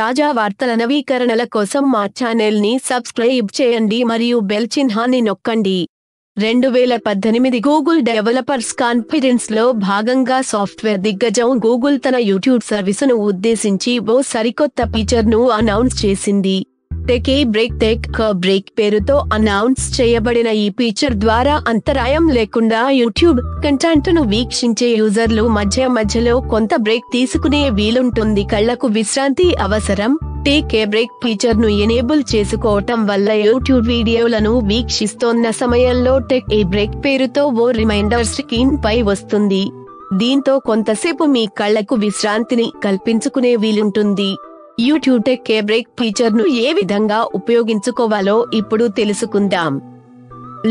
తాజా వార్తల నవీకరణల కోసం మా ఛానల్ని సబ్స్క్రైబ్ చేయండి మరియు బెల్ చిహ్నాన్ని నొక్కండి. రెండు వేల పద్దెనిమిది గూగుల్ డెవలపర్స్ కాన్ఫిడెన్స్లో భాగంగా సాఫ్ట్వేర్ దిగ్గజం గూగుల్ తన యూట్యూబ్ సర్వీసును ఉద్దేశించి ఓ సరికొత్త ఫీచర్ను అనౌన్స్ చేసింది. టెకే బ్రేక్ టెక్ బ్రేక్ పేరుతో అనౌన్స్ చేయబడిన ఈ ఫీచర్ ద్వారా అంతరాయం లేకుండా యూట్యూబ్ కంటెంట్ను వీక్షించే యూజర్లు మధ్య మధ్యలో కొంత బ్రేక్ తీసుకునే వీలుంటుంది. కళ్ళకు విశ్రాంతి అవసరం. టేక్ ఏ బ్రేక్ ఫీచర్ను ఎనేబుల్ చేసుకోవటం వల్ల యూట్యూబ్ వీడియోలను వీక్షిస్తోన్న సమయంలో టెక్ ఏ బ్రేక్ పేరుతో ఓ రిమైండర్ స్క్రీన్ పై వస్తుంది. దీంతో కొంతసేపు మీ కళ్ళకు విశ్రాంతిని కల్పించుకునే వీలుంటుంది. యూట్యూబ్ టెక్ ఏ బ్రేక్ ఫీచర్ను ఏ విధంగా ఉపయోగించుకోవాలో ఇప్పుడు తెలుసుకుందాం.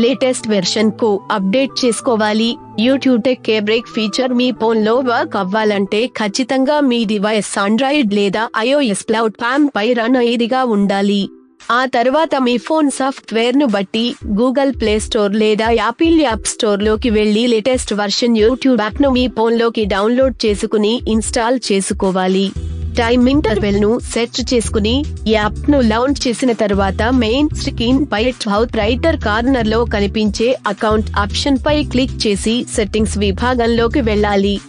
లేటెస్ట్ వెర్షన్కు అప్డేట్ చేసుకోవాలి. YouTube take a break feature మీ ఫోన్లో వర్క్ అవ్వాలంటే ఖచ్చితంగా మీ డివైస్ ఆండ్రాయిడ్ లేదా ఐఓఎస్ క్లౌడ్ ప్యాన్ పై రన్ అయ్యేదిగా ఉండాలి. ఆ తర్వాత మీ ఫోన్ సాఫ్ట్వేర్ను బట్టి గూగుల్ ప్లే స్టోర్ లేదా యాపిల్ యాప్ స్టోర్లోకి వెళ్ళి లేటెస్ట్ వర్షన్ యూట్యూబ్ యాప్ను మీ ఫోన్లోకి డౌన్లోడ్ చేసుకుని ఇన్స్టాల్ చేసుకోవాలి. టైమ్ ఇంటర్వెల్ను సెట్ చేసుకుని యాప్ను లాంచ్ చేసిన తర్వాత మెయిన్ స్క్రీన్ పై హౌత్ రైటర్ కార్నర్లో కనిపించే అకౌంట్ ఆప్షన్ పై క్లిక్ చేసి సెట్టింగ్స్ విభాగంలోకి వెళ్ళాలి.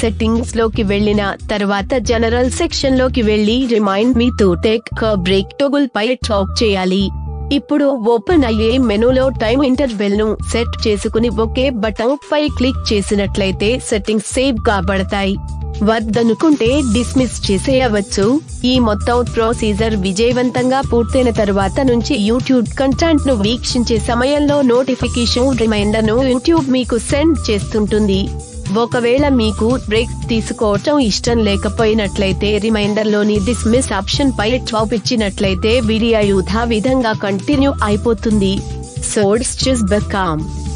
సెట్టింగ్స్లోకి వెళ్ళిన తర్వాత జనరల్ సెక్షన్లోకి వెళ్ళి remind me to take break toggle pi talk చేయాలి. ఇప్పుడు ఓపెన్ అయ్యే మెనూలో టైం ఇంటర్వెల్ను సెట్ చేసుకుని ఒకే బటన్ పై క్లిక్ చేసినట్లయితే సెట్టింగ్స్ సేవ్ కాబడతాయి. వద్దనుకుంటే డిస్మిస్ చేసేయవచ్చు. ఈ మొత్తం ప్రొసీజర్ విజయవంతంగా పూర్తయిన తర్వాత నుంచి యూట్యూబ్ కంటెంట్ను వీక్షించే సమయంలో నోటిఫికేషన్ రిమైండర్ను యూట్యూబ్ మీకు సెండ్ చేస్తుంటుంది. ఒకవేళ మీకు బ్రేక్ తీసుకోవటం ఇష్టం లేకపోయినట్లయితే రిమైండర్లోని డిస్మిస్ ఆప్షన్ పై టాప్ ఇచ్చినట్లయితే వీడియో యూధా విధంగా కంటిన్యూ అయిపోతుంది. Swords source com